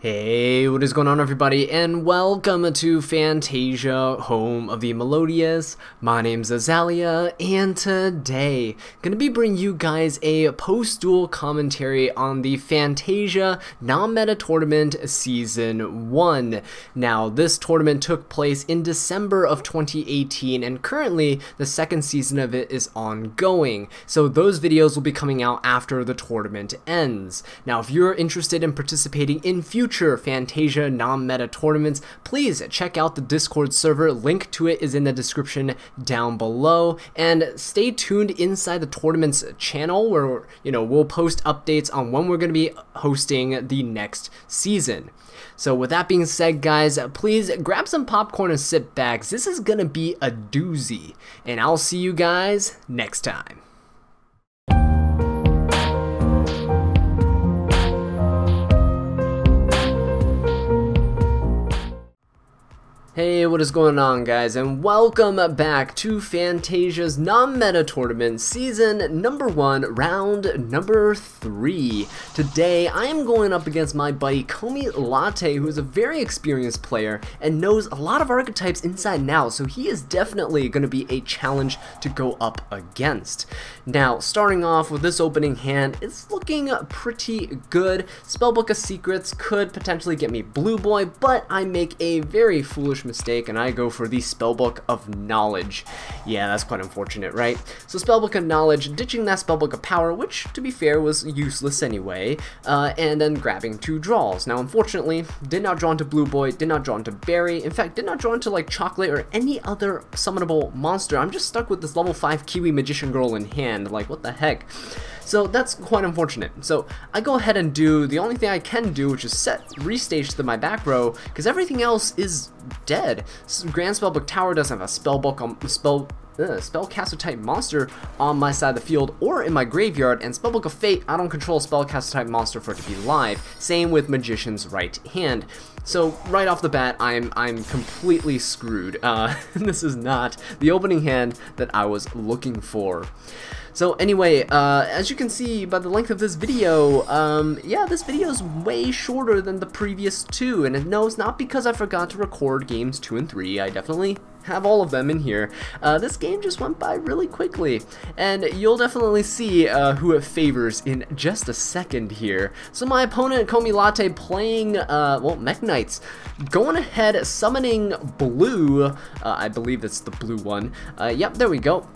Hey, what is going on everybody, and welcome to Fantasia, home of the Melodious. My name's Azallea, and today, gonna be bringing you guys a post-duel commentary on the Fantasia non-meta tournament Season 1. Now, this tournament took place in December of 2018, and currently, the second season of it is ongoing, so those videos will be coming out after the tournament ends. Now, if you're interested in participating in future future Fantasia non-meta tournaments, please check out the Discord server. Link to it is in the description down below. And stay tuned inside the tournament's channel where, you know, we'll post updates on when we're going to be hosting the next season. So with that being said, guys, please grab some popcorn and sit back. This is going to be a doozy. And I'll see you guys next time. Hey, what is going on guys, and welcome back to Fantasia's non-meta tournament, season number one, round number three. Today, I am going up against my buddy komilatte, who is a very experienced player and knows a lot of archetypes inside now, so he is definitely going to be a challenge to go up against. Now, starting off with this opening hand, it's looking pretty good. Spellbook of Secrets could potentially get me Blue Boy, but I make a very foolish mistake and I go for the Spellbook of Knowledge. Yeah, that's quite unfortunate, right? So Spellbook of Knowledge, ditching that Spellbook of Power, which, to be fair, was useless anyway, uh, and then grabbing two draws. Now, unfortunately, did not draw into Blue Boy, did not draw into Berry, in fact, did not draw into, like, Chocolate or any other summonable monster. I'm just stuck with this level 5 Kiwi Magician Girl in hand, like, what the heck? So that's quite unfortunate. So I go ahead and do the only thing I can do, which is set restage to my back row, because everything else is dead. Grand Spellbook Tower doesn't have a spellbook on spell uh, spellcaster type monster on my side of the field or in my graveyard, and Spellbook of Fate, I don't control spellcaster type monster for it to be live. Same with Magician's Right Hand. So right off the bat, I'm I'm completely screwed. Uh, this is not the opening hand that I was looking for. So anyway, uh, as you can see by the length of this video, um, yeah, this video is way shorter than the previous two, and no, it's not because I forgot to record games 2 and 3, I definitely have all of them in here. Uh, this game just went by really quickly, and you'll definitely see uh, who it favors in just a second here. So my opponent, komilatte, playing, uh, well, Mekk-Knights, going ahead, summoning Blue, uh, I believe that's the blue one. Uh, yep, there we go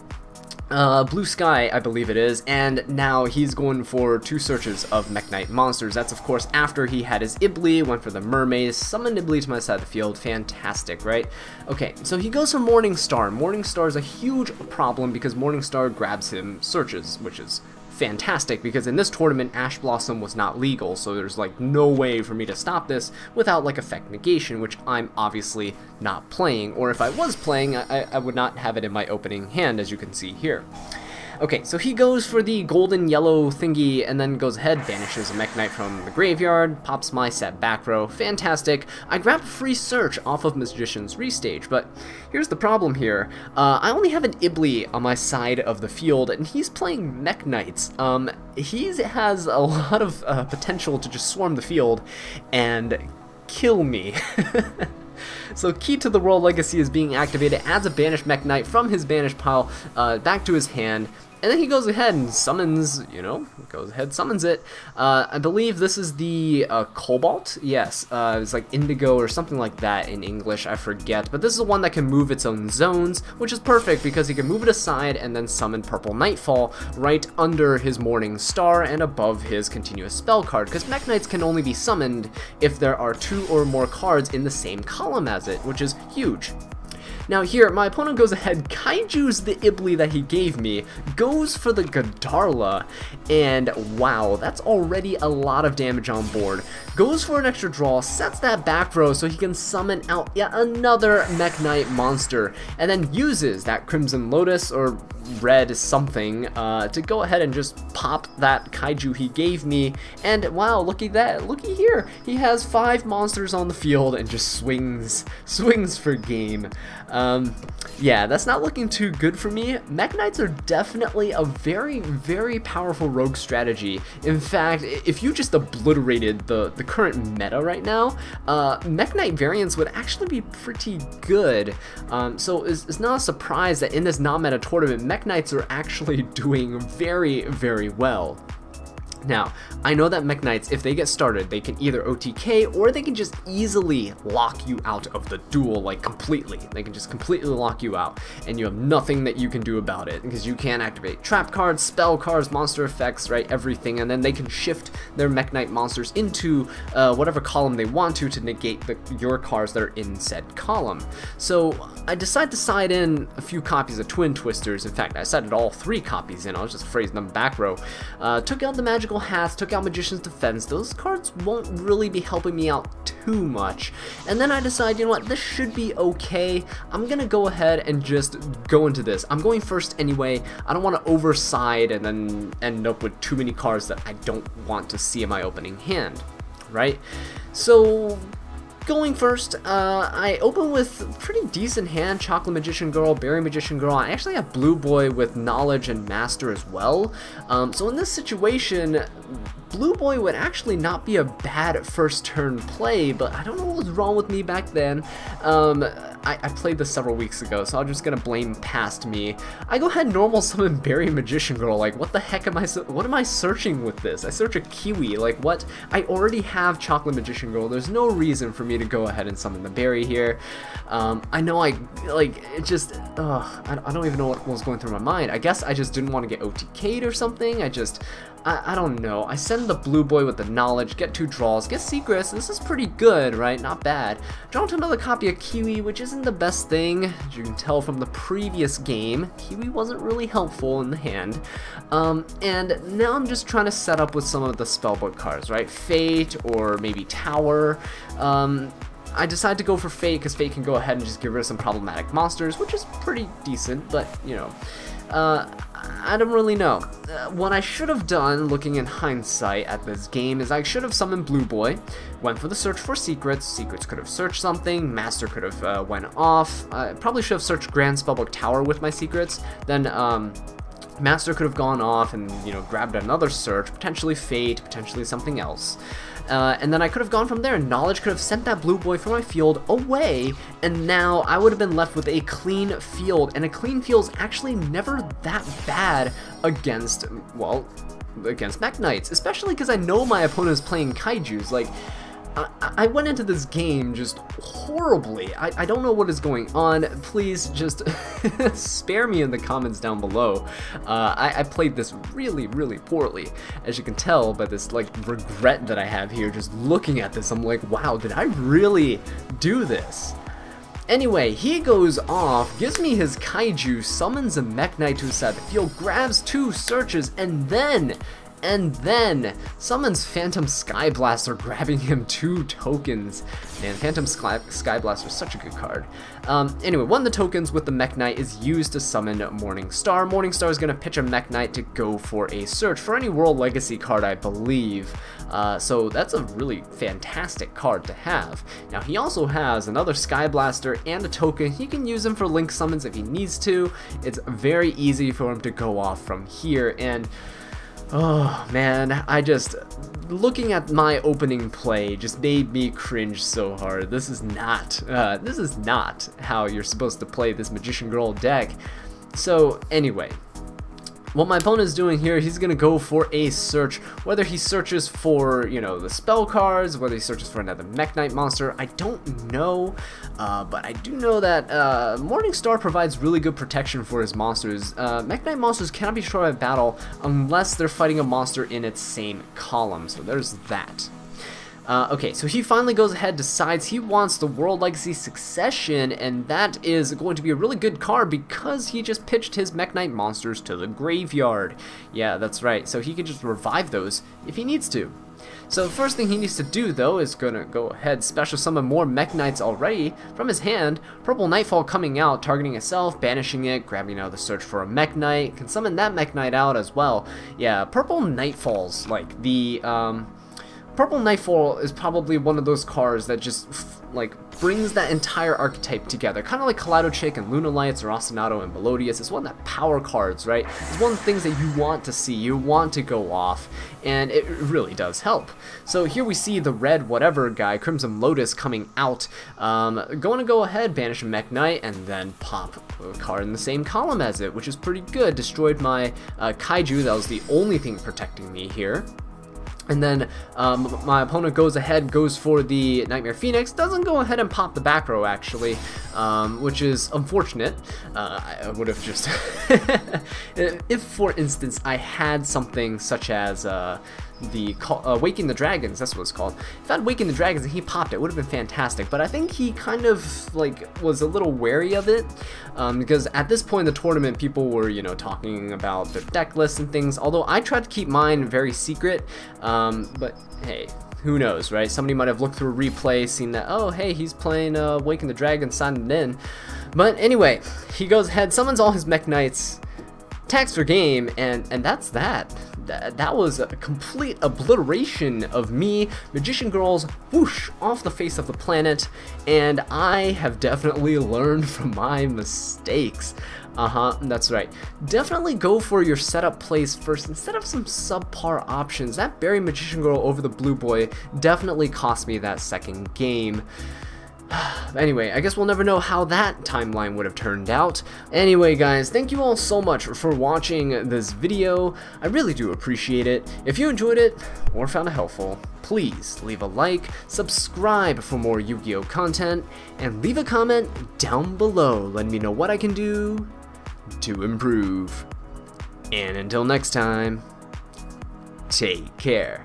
uh, Blue Sky, I believe it is, and now he's going for two searches of Mekk-Knight monsters. That's, of course, after he had his Ibly, went for the Mermaids, summoned Ibly to my side of the field. Fantastic, right? Okay, so he goes for Morning Star. Morning Star is a huge problem because Morning Star grabs him searches, which is fantastic because in this tournament Ash Blossom was not legal so there's like no way for me to stop this without like effect negation which I'm obviously not playing or if I was playing I, I would not have it in my opening hand as you can see here. Okay, so he goes for the golden yellow thingy and then goes ahead, banishes a Mekk-Knight from the graveyard, pops my set back row. Fantastic. I grab free search off of Magician's Restage, but here's the problem here. Uh, I only have an Ibly on my side of the field, and he's playing Mekk-Knights. Um, he has a lot of uh, potential to just swarm the field and kill me. So Key to the World Legacy is being activated, adds a Banished Mekk-Knight from his Banished pile uh, back to his hand, and then he goes ahead and summons, you know, goes ahead, summons it. Uh, I believe this is the uh, Cobalt. Yes, uh, it's like Indigo or something like that in English. I forget. But this is the one that can move its own zones, which is perfect because he can move it aside and then summon Purple Nightfall right under his Morning Star and above his continuous spell card. Because Mekk-Knights can only be summoned if there are two or more cards in the same column as it, which is huge. Now here, my opponent goes ahead, kaiju's the Ibly that he gave me, goes for the Gadarla, and wow, that's already a lot of damage on board. Goes for an extra draw, sets that back row so he can summon out yet another Mekk-Knight monster, and then uses that Crimson Lotus, or red something uh, to go ahead and just pop that kaiju he gave me. And wow, looky that, looky here. He has five monsters on the field and just swings, swings for game. Um, yeah, that's not looking too good for me. Mekk-Knights are definitely a very, very powerful rogue strategy. In fact, if you just obliterated the, the current meta right now, uh, Mekk-Knight variants would actually be pretty good. Um, so it's, it's not a surprise that in this non-meta tournament, Mekk-Knights are actually doing very, very well. Now, I know that Mekk-Knights, if they get started, they can either OTK or they can just easily lock you out of the duel, like completely. They can just completely lock you out, and you have nothing that you can do about it, because you can't activate trap cards, spell cards, monster effects, right, everything, and then they can shift their Mekk-Knight monsters into uh, whatever column they want to to negate the, your cards that are in said column. So I decided to side in a few copies of Twin Twisters. In fact, I sided all three copies in. I was just phrasing them back row. Uh, took out the Magical Hats, took out Magician's Defense. Those cards won't really be helping me out too much. And then I decide, you know what, this should be okay. I'm gonna go ahead and just go into this. I'm going first anyway. I don't want to overside and then end up with too many cards that I don't want to see in my opening hand, right? So Going first, uh, I open with pretty decent hand, Chocolate Magician Girl, Berry Magician Girl. I actually have Blue Boy with Knowledge and Master as well. Um, so in this situation, Blue Boy would actually not be a bad first turn play, but I don't know what was wrong with me back then. Um, I, I, played this several weeks ago, so I'm just gonna blame past me. I go ahead normal summon Berry Magician Girl, like what the heck am I, what am I searching with this? I search a Kiwi, like what? I already have Chocolate Magician Girl, there's no reason for me to go ahead and summon the Berry here. Um, I know I, like, it just, ugh, I, I don't even know what was going through my mind. I guess I just didn't want to get OTK'd or something, I just, I, I don't know. I send the blue boy with the knowledge, get two draws, get secrets. This is pretty good, right? Not bad. Draw into another copy of Kiwi, which isn't the best thing. As you can tell from the previous game, Kiwi wasn't really helpful in the hand. Um, and now I'm just trying to set up with some of the spellbook cards, right? Fate or maybe Tower. Um, I decided to go for Fate because Fate can go ahead and just get rid of some problematic monsters, which is pretty decent, but, you know. Uh, I don't really know. Uh, what I should have done, looking in hindsight at this game, is I should have summoned Blue Boy, went for the search for secrets, secrets could have searched something, Master could have uh, went off, I probably should have searched Grand Spellbook Tower with my secrets, then um, Master could have gone off and, you know, grabbed another search, potentially Fate, potentially something else. Uh, and then I could have gone from there. And Knowledge could have sent that blue boy from my field away, and now I would have been left with a clean field. And a clean field is actually never that bad against, well, against Mekk-Knights, especially because I know my opponent is playing Kaijus. Like, I, I went into this game just horribly. I, I don't know what is going on. Please just spare me in the comments down below. Uh, I, I played this really, really poorly. As you can tell by this like regret that I have here just looking at this. I'm like, wow, did I really do this? Anyway, he goes off, gives me his kaiju, summons a Mekk-Knight to his side of the field, grabs two searches, and then and then summons Phantom Skyblaster, grabbing him two tokens. Man, Phantom Sky, Sky Blaster is such a good card. Um, anyway, one of the tokens with the Mekk-Knight is used to summon Morning Star. Morning Star is going to pitch a Mekk-Knight to go for a search for any World Legacy card, I believe. Uh, so that's a really fantastic card to have. Now he also has another Skyblaster and a token. He can use them for Link summons if he needs to. It's very easy for him to go off from here and Oh man, I just looking at my opening play just made me cringe so hard. This is not uh, this is not how you're supposed to play this Magician Girl deck. So anyway, what my opponent is doing here, he's going to go for a search, whether he searches for, you know, the spell cards, whether he searches for another Mekk-Knight monster, I don't know, uh, but I do know that uh, Morningstar provides really good protection for his monsters. Uh, Mekk-Knight monsters cannot be destroyed by battle unless they're fighting a monster in its same column, so there's that. Uh, okay, so he finally goes ahead, decides he wants the World Legacy Succession, and that is going to be a really good card because he just pitched his Mekk-Knight monsters to the graveyard. Yeah, that's right, so he can just revive those if he needs to. So the first thing he needs to do though is gonna go ahead special summon more Mekk-Knights already from his hand. Purple Nightfall coming out, targeting itself, banishing it, grabbing out the search for a Mekk-Knight, can summon that Mekk-Knight out as well. Yeah, Purple Nightfalls, like the um Purple Nightfall is probably one of those cards that just like brings that entire archetype together, kind of like Kaleido Chick and Lunalights or Ostinato and Melodious. It's one of that power cards, right? It's one of the things that you want to see, you want to go off, and it really does help. So here we see the red whatever guy, Crimson Lotus, coming out. Um, going to go ahead, banish Mekk-Knight, and then pop a card in the same column as it, which is pretty good. Destroyed my uh, Kaiju, that was the only thing protecting me here. And then um, my opponent goes ahead, goes for the Knightmare Phoenix, doesn't go ahead and pop the back row actually, um, which is unfortunate. Uh, I would have just, if for instance I had something such as uh, the uh, Waking the Dragons, that's what it's called. If I had Waking the Dragons and he popped it, it would have been fantastic, but I think he kind of like was a little wary of it um, because at this point in the tournament people were, you know, talking about their deck lists and things, although I tried to keep mine very secret, um, but hey, who knows, right? Somebody might have looked through a replay, seen that, oh, hey, he's playing uh, Waking the Dragon, signed in. But anyway, he goes ahead, summons all his Mekk-Knights, attacks for game, and, and that's that that, that was a complete obliteration of me, Magician Girls, whoosh, off the face of the planet, and I have definitely learned from my mistakes. Uh-huh, that's right. Definitely go for your setup plays first instead of some subpar options. That Berry Magician Girl over the Blue Boy definitely cost me that second game. anyway, I guess we'll never know how that timeline would have turned out. Anyway, guys, thank you all so much for watching this video. I really do appreciate it. If you enjoyed it or found it helpful, please leave a like, subscribe for more Yu-Gi-Oh! content, and leave a comment down below letting me know what I can do to improve. And until next time, take care.